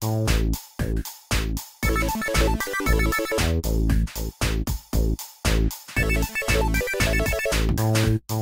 Thank y o